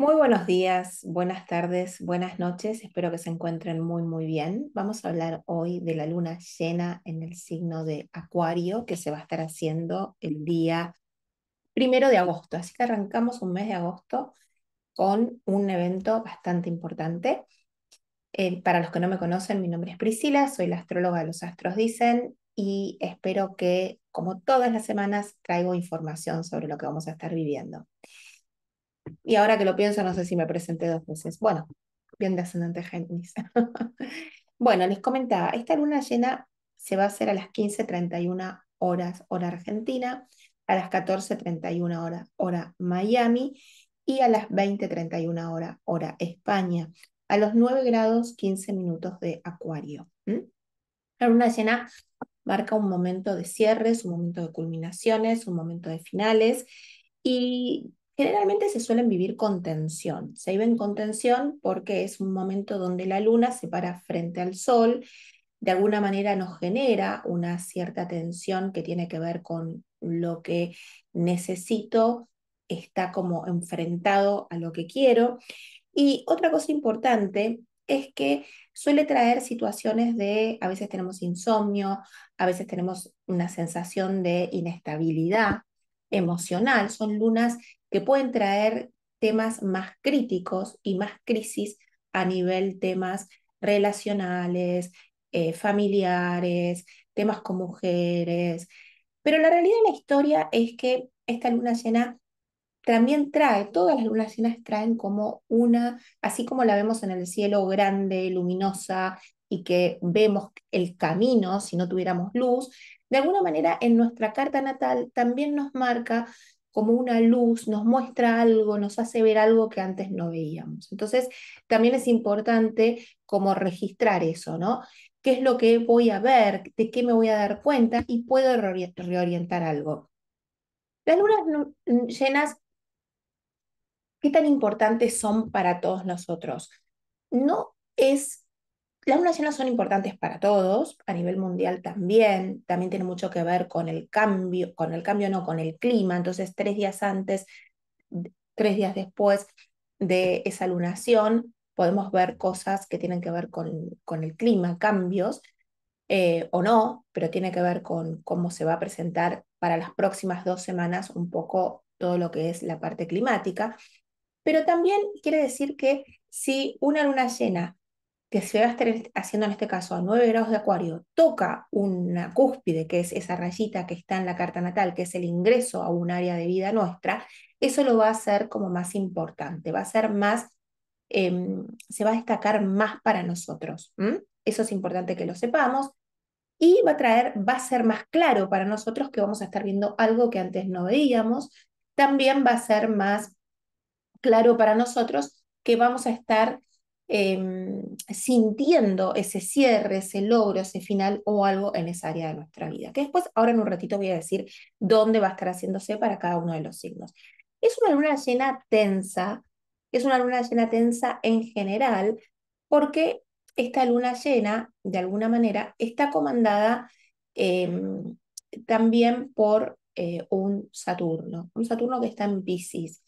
Muy buenos días, buenas tardes, buenas noches. Espero que se encuentren muy, muy bien. Vamos a hablar hoy de la luna llena en el signo de Acuario que se va a estar haciendo el día primero de agosto. Así que arrancamos un mes de agosto con un evento bastante importante. Eh, para los que no me conocen, mi nombre es Priscila, soy la astróloga de los astros dicen y espero que, como todas las semanas, traigo información sobre lo que vamos a estar viviendo. Y ahora que lo pienso, no sé si me presenté dos veces. Bueno, bien de ascendente Géminis. bueno, les comentaba, esta luna llena se va a hacer a las 15.31 horas hora Argentina, a las 14.31 horas hora Miami y a las 20.31 horas hora España, a los 9 grados 15 minutos de Acuario. La luna llena marca un momento de cierres, un momento de culminaciones, un momento de finales y generalmente se suelen vivir con tensión. Se viven con tensión porque es un momento donde la luna se para frente al sol, de alguna manera nos genera una cierta tensión que tiene que ver con lo que necesito, está como enfrentado a lo que quiero. Y otra cosa importante es que suele traer situaciones de, a veces tenemos insomnio, a veces tenemos una sensación de inestabilidad emocional, son lunas que pueden traer temas más críticos y más crisis a nivel temas relacionales, eh, familiares, temas con mujeres. Pero la realidad de la historia es que esta luna llena también trae, todas las lunas llenas traen como una, así como la vemos en el cielo grande, luminosa, y que vemos el camino si no tuviéramos luz, de alguna manera en nuestra carta natal también nos marca como una luz, nos muestra algo, nos hace ver algo que antes no veíamos. Entonces, también es importante como registrar eso, ¿no? ¿Qué es lo que voy a ver? ¿De qué me voy a dar cuenta? Y puedo reorientar algo. Las lunas llenas, ¿qué tan importantes son para todos nosotros? No es las lunas llenas son importantes para todos, a nivel mundial también, también tiene mucho que ver con el cambio, con el cambio no, con el clima, entonces tres días antes, tres días después de esa lunación, podemos ver cosas que tienen que ver con, con el clima, cambios, eh, o no, pero tiene que ver con cómo se va a presentar para las próximas dos semanas un poco todo lo que es la parte climática. Pero también quiere decir que si una luna llena que se va a estar haciendo en este caso a 9 grados de acuario, toca una cúspide, que es esa rayita que está en la carta natal, que es el ingreso a un área de vida nuestra, eso lo va a hacer como más importante, va a ser más, em, se va a destacar más para nosotros. Eso es importante que lo sepamos. Y va a traer, va a ser más claro para nosotros que vamos a estar viendo algo que antes no veíamos. También va a ser más claro para nosotros que vamos a estar Em, sintiendo ese cierre, ese logro, ese final o algo en esa área de nuestra vida. Que después, ahora en un ratito voy a decir dónde va a estar haciéndose para cada uno de los signos. Es una luna llena tensa, es una luna llena tensa en general, porque esta luna llena, de alguna manera, está comandada em, también por eh, un Saturno, un Saturno que está en Pisces.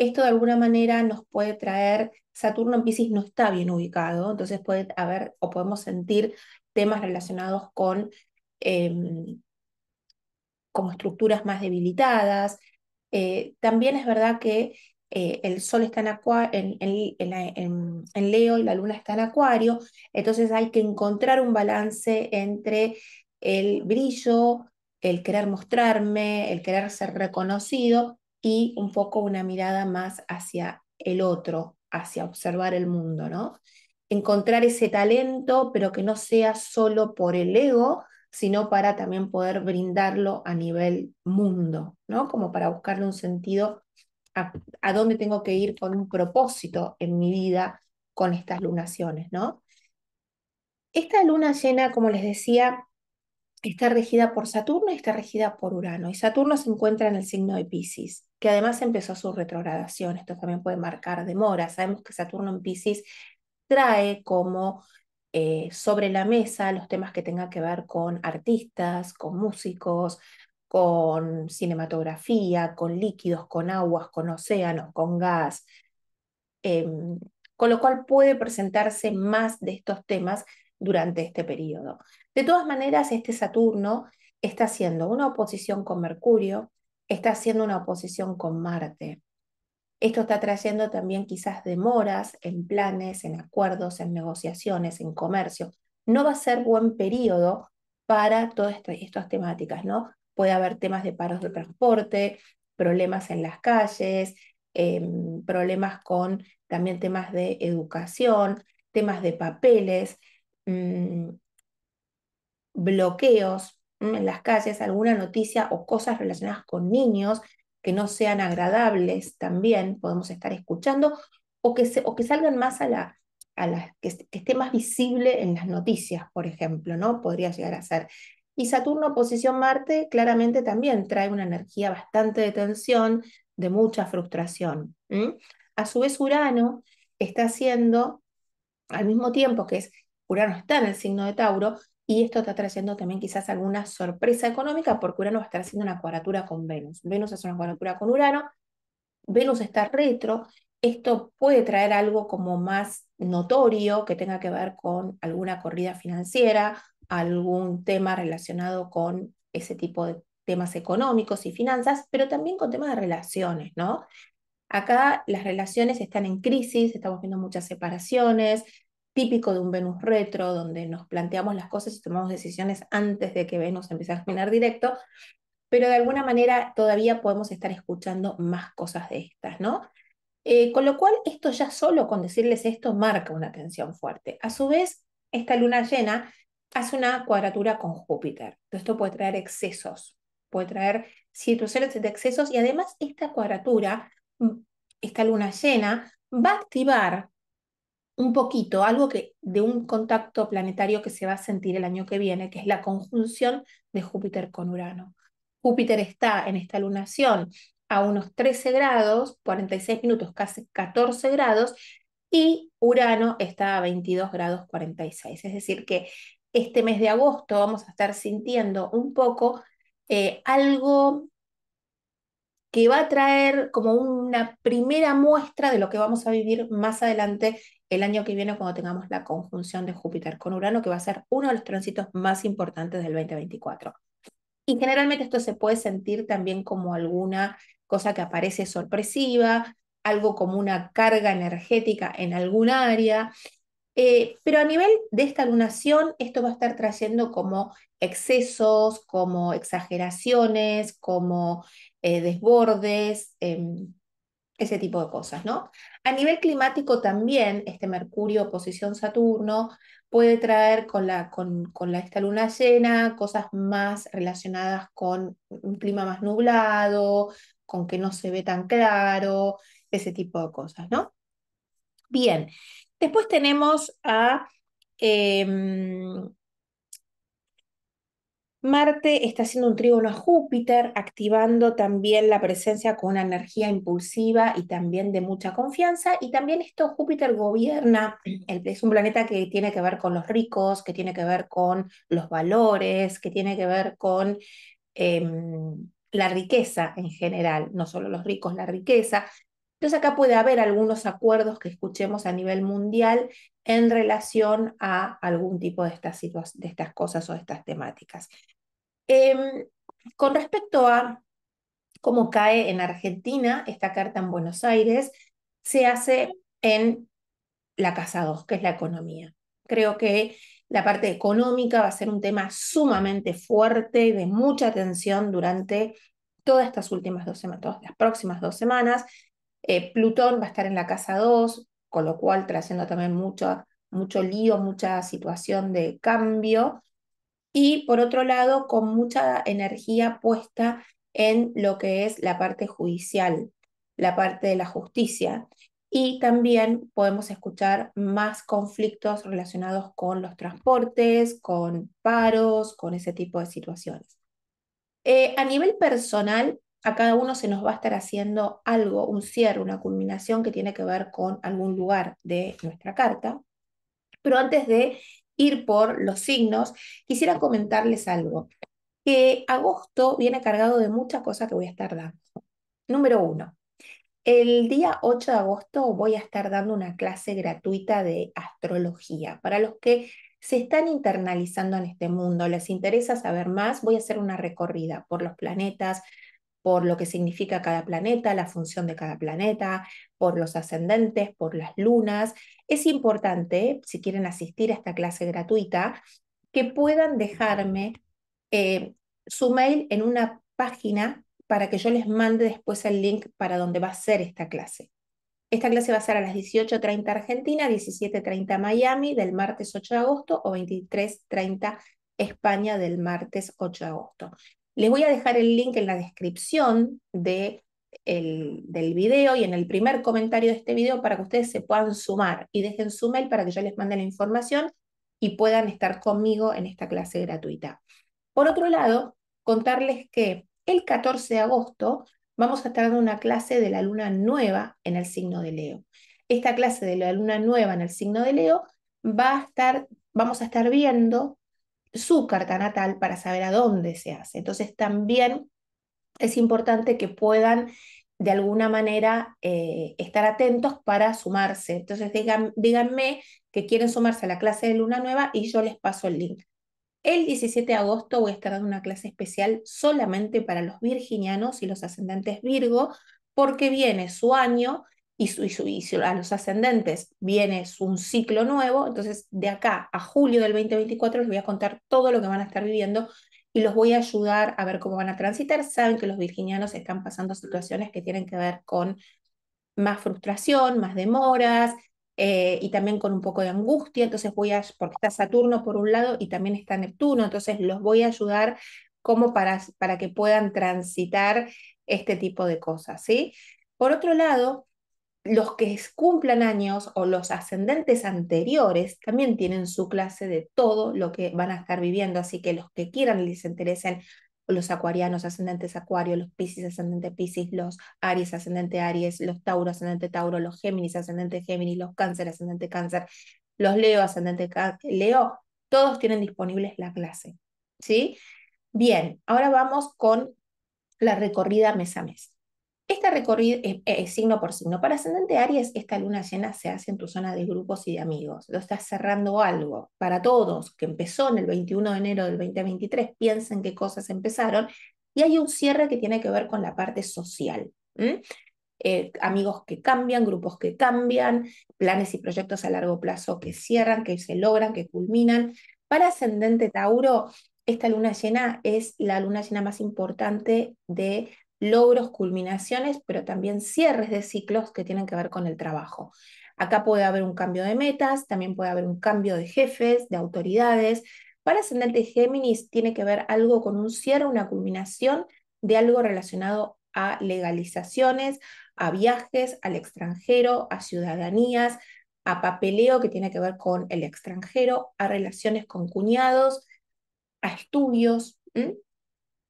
Esto de alguna manera nos puede traer Saturno en Pisces no está bien ubicado, entonces puede haber o podemos sentir temas relacionados con em, estructuras más debilitadas. Eh, también es verdad que eh, el Sol está en, en, Leo y la Luna está en Acuario, entonces hay que encontrar un balance entre el brillo, el querer mostrarme, el querer ser reconocido y un poco una mirada más hacia el otro, hacia observar el mundo, ¿no? Encontrar ese talento, pero que no sea solo por el ego, sino para también poder brindarlo a nivel mundo, ¿no? Como para buscarle un sentido a, dónde tengo que ir con un propósito en mi vida con estas lunaciones, ¿no? Esta luna llena, como les decía, está regida por Saturno y está regida por Urano. Y Saturno se encuentra en el signo de Pisces, que además empezó su retrogradación. Esto también puede marcar demora. Sabemos que Saturno en Pisces trae como eh, sobre la mesa los temas que tengan que ver con artistas, con músicos, con cinematografía, con líquidos, con aguas, con océanos, con gas. Em, con lo cual puede presentarse más de estos temas durante este periodo. De todas maneras, este Saturno está haciendo una oposición con Mercurio, está haciendo una oposición con Marte. Esto está trayendo también quizás demoras en planes, en acuerdos, en negociaciones, en comercio. No va a ser buen periodo para todas estas temáticas, ¿no? Puede haber temas de paros de transporte, problemas en las calles, em, problemas con también temas de educación, temas de papeles, mm, bloqueos en las calles, alguna noticia o cosas relacionadas con niños que no sean agradables también podemos estar escuchando o que, o que salgan más a la, a que, esté más visible en las noticias, por ejemplo, ¿no? Podría llegar a ser. Y Saturno oposición Marte claramente también trae una energía bastante de tensión, de mucha frustración. A su vez Urano está haciendo, al mismo tiempo que es, Urano está en el signo de Tauro, y esto está trayendo también quizás alguna sorpresa económica porque Urano va a estar haciendo una cuadratura con Venus. Venus hace una cuadratura con Urano, Venus está retro, esto puede traer algo como más notorio que tenga que ver con alguna corrida financiera, algún tema relacionado con ese tipo de temas económicos y finanzas, pero también con temas de relaciones, ¿no? Acá las relaciones están en crisis, estamos viendo muchas separaciones, típico de un Venus retro, donde nos planteamos las cosas y tomamos decisiones antes de que Venus empiece a caminar directo, pero de alguna manera todavía podemos estar escuchando más cosas de estas, ¿no? Eh, con lo cual, esto ya solo con decirles esto marca una tensión fuerte. A su vez, esta luna llena hace una cuadratura con Júpiter. Esto puede traer excesos, puede traer situaciones de excesos y además esta cuadratura, mm, esta luna llena, va a activar un poquito, algo que de un contacto planetario que se va a sentir el año que viene, que es la conjunción de Júpiter con Urano. Júpiter está en esta lunación a unos 13 grados, 46 minutos, casi 14 grados, y Urano está a 22 grados 46. Es decir, que este mes de agosto vamos a estar sintiendo un poco eh, algo que va a traer como una primera muestra de lo que vamos a vivir más adelante el año que viene cuando tengamos la conjunción de Júpiter con Urano, que va a ser uno de los tránsitos más importantes del 2024. Y generalmente esto se puede sentir también como alguna cosa que aparece sorpresiva, algo como una carga energética en algún área. Eh, pero a nivel de esta lunación, esto va a estar trayendo como excesos, como exageraciones, como eh, desbordes, em, ese tipo de cosas, ¿no? A nivel climático también, este Mercurio oposición Saturno puede traer con, la, con, con la, esta luna llena cosas más relacionadas con un clima más nublado, con que no se ve tan claro, ese tipo de cosas, ¿no? Bien, después tenemos a em, Marte está haciendo un trígono a Júpiter, activando también la presencia con una energía impulsiva y también de mucha confianza. Y también esto Júpiter gobierna, es un planeta que tiene que ver con los ricos, que tiene que ver con los valores, que tiene que ver con em, la riqueza en general, no solo los ricos, la riqueza. Entonces acá puede haber algunos acuerdos que escuchemos a nivel mundial en relación a algún tipo de estas, de estas cosas o de estas temáticas. Em, con respecto a cómo cae en Argentina esta carta en Buenos Aires, se hace en la casa 2, que es la economía. Creo que la parte económica va a ser un tema sumamente fuerte y de mucha atención durante todas estas últimas dos semanas, todas las próximas dos semanas. Eh, Plutón va a estar en la casa 2, con lo cual trayendo también mucho, mucho lío, mucha situación de cambio. Y por otro lado, con mucha energía puesta en lo que es la parte judicial, la parte de la justicia. Y también podemos escuchar más conflictos relacionados con los transportes, con paros, con ese tipo de situaciones. Eh, a nivel personal, a cada uno se nos va a estar haciendo algo, un cierre, una culminación que tiene que ver con algún lugar de nuestra carta. Pero antes de ir por los signos, quisiera comentarles algo. Que agosto viene cargado de muchas cosas que voy a estar dando. Número uno, El día 8 de agosto voy a estar dando una clase gratuita de astrología. Para los que se están internalizando en este mundo, les interesa saber más, voy a hacer una recorrida por los planetas, por lo que significa cada planeta, la función de cada planeta, por los ascendentes, por las lunas. Es importante, si quieren asistir a esta clase gratuita, que puedan dejarme eh, su mail en una página para que yo les mande después el link para donde va a ser esta clase. Esta clase va a ser a las 18.30 Argentina, 17.30 Miami del martes 8 de agosto o 23.30 España del martes 8 de agosto. Les voy a dejar el link en la descripción de el, del video y en el primer comentario de este video para que ustedes se puedan sumar y dejen su mail para que yo les mande la información y puedan estar conmigo en esta clase gratuita. Por otro lado, contarles que el 14 de agosto vamos a estar dando una clase de la luna nueva en el signo de Leo. Esta clase de la luna nueva en el signo de Leo va a estar, vamos a estar viendo su carta natal para saber a dónde se hace. Entonces también es importante que puedan de alguna manera eh, estar atentos para sumarse. Entonces díganme que quieren sumarse a la clase de luna nueva y yo les paso el link. El 17 de agosto voy a estar dando una clase especial solamente para los virginianos y los ascendentes Virgo, porque viene su año y, a los ascendentes viene un ciclo nuevo. Entonces, de acá a julio del 2024 les voy a contar todo lo que van a estar viviendo y los voy a ayudar a ver cómo van a transitar. Saben que los virginianos están pasando situaciones que tienen que ver con más frustración, más demoras, eh, y también con un poco de angustia, entonces voy a, porque está Saturno por un lado y también está Neptuno, entonces los voy a ayudar como para, para que puedan transitar este tipo de cosas, ¿sí? Por otro lado, los que cumplan años o los ascendentes anteriores también tienen su clase de todo lo que van a estar viviendo, así que los que quieran y les interesen los acuarianos ascendentes acuario, los piscis ascendente piscis, los aries ascendente aries, los tauro ascendente tauro, los géminis ascendente géminis, los cáncer ascendente cáncer, los leo ascendente leo, todos tienen disponibles la clase. ¿Sí? Bien, ahora vamos con la recorrida mes a mes. Esta recorrida es, signo por signo. Para ascendente Aries, esta luna llena se hace en tu zona de grupos y de amigos. Lo estás cerrando algo. Para todos, que empezó en el 21 de enero del 2023, piensen qué cosas empezaron. Y hay un cierre que tiene que ver con la parte social. Eh, amigos que cambian, grupos que cambian, planes y proyectos a largo plazo que cierran, que se logran, que culminan. Para ascendente Tauro, esta luna llena es la luna llena más importante de logros, culminaciones, pero también cierres de ciclos que tienen que ver con el trabajo. Acá puede haber un cambio de metas, también puede haber un cambio de jefes, de autoridades. Para ascendente Géminis tiene que ver algo con un cierre, una culminación de algo relacionado a legalizaciones, a viajes al extranjero, a ciudadanías, a papeleo que tiene que ver con el extranjero, a relaciones con cuñados, a estudios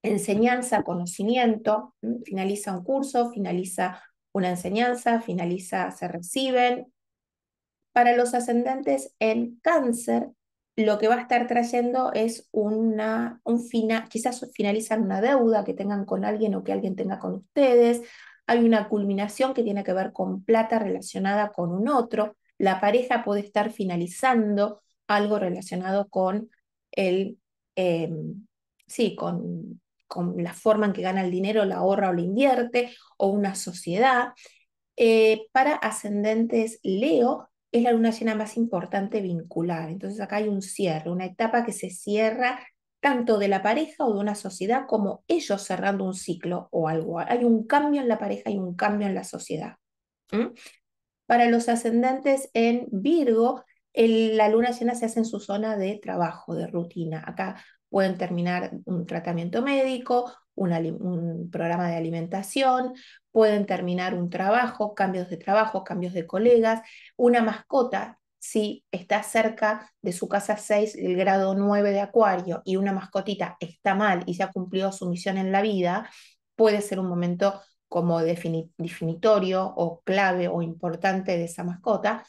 enseñanza, conocimiento, finaliza un curso, finaliza una enseñanza, finaliza, se reciben. Para los ascendentes en cáncer, lo que va a estar trayendo es una, un final, quizás finalizan una deuda que tengan con alguien o que alguien tenga con ustedes. Hay una culminación que tiene que ver con plata relacionada con un otro. La pareja puede estar finalizando algo relacionado con el, em, sí, con con la forma en que gana el dinero, la ahorra o la invierte, o una sociedad. Eh, para ascendentes Leo, es la luna llena más importante vincular. Entonces acá hay un cierre, una etapa que se cierra tanto de la pareja o de una sociedad como ellos cerrando un ciclo o algo. Hay un cambio en la pareja y un cambio en la sociedad. Para los ascendentes en Virgo, la luna llena se hace en su zona de trabajo, de rutina. Acá Pueden terminar un tratamiento médico, un programa de alimentación, pueden terminar un trabajo, cambios de trabajo, cambios de colegas, una mascota. Si está cerca de su casa 6, el grado 9 de acuario, y una mascotita está mal y se ha cumplido su misión en la vida, puede ser un momento como definitorio o clave o importante de esa mascota,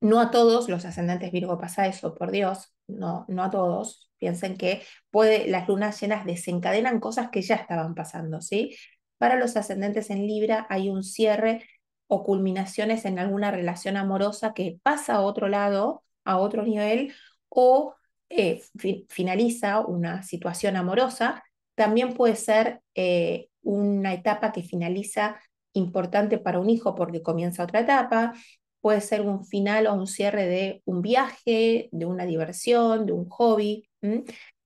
no a todos los ascendentes Virgo pasa eso, por Dios, no, no a todos. Piensen que puede, las lunas llenas desencadenan cosas que ya estaban pasando, ¿sí? Para los ascendentes en Libra hay un cierre o culminaciones en alguna relación amorosa que pasa a otro lado, a otro nivel, o eh, finaliza una situación amorosa. También puede ser eh, una etapa que finaliza importante para un hijo porque comienza otra etapa, puede ser un final o un cierre de un viaje, de una diversión, de un hobby.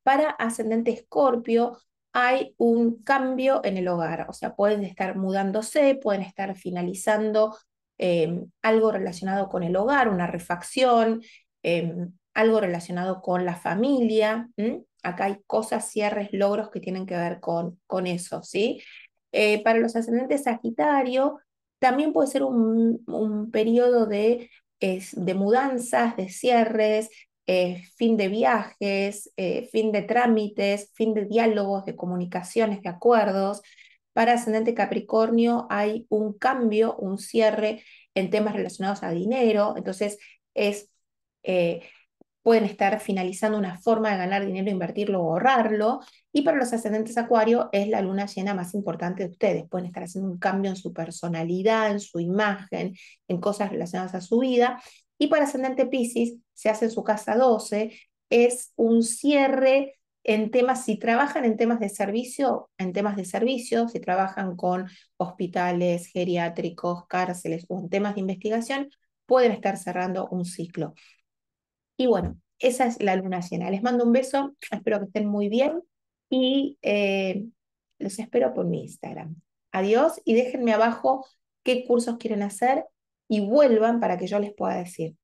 Para ascendente escorpio hay un cambio en el hogar, o sea, pueden estar mudándose, pueden estar finalizando em, algo relacionado con el hogar, una refacción, em, algo relacionado con la familia. Acá hay cosas, cierres, logros que tienen que ver con, con eso, ¿sí? Eh, para los ascendentes Sagitario, también puede ser un, periodo de, de, mudanzas, de cierres, eh, fin de viajes, eh, fin de trámites, fin de diálogos, de comunicaciones, de acuerdos. Para ascendente Capricornio hay un cambio, un cierre en temas relacionados a dinero, entonces es pueden estar finalizando una forma de ganar dinero, invertirlo o ahorrarlo. Y para los ascendentes acuario es la luna llena más importante de ustedes. Pueden estar haciendo un cambio en su personalidad, en su imagen, en cosas relacionadas a su vida. Y para ascendente Pisces se hace en su casa 12, es un cierre en temas, si trabajan en temas de servicio, en temas de servicio, si trabajan con hospitales, geriátricos, cárceles o en temas de investigación, pueden estar cerrando un ciclo. Y bueno, esa es la luna llena. Les mando un beso, espero que estén muy bien y eh, los espero por mi Instagram. Adiós y déjenme abajo qué cursos quieren hacer y vuelvan para que yo les pueda decir.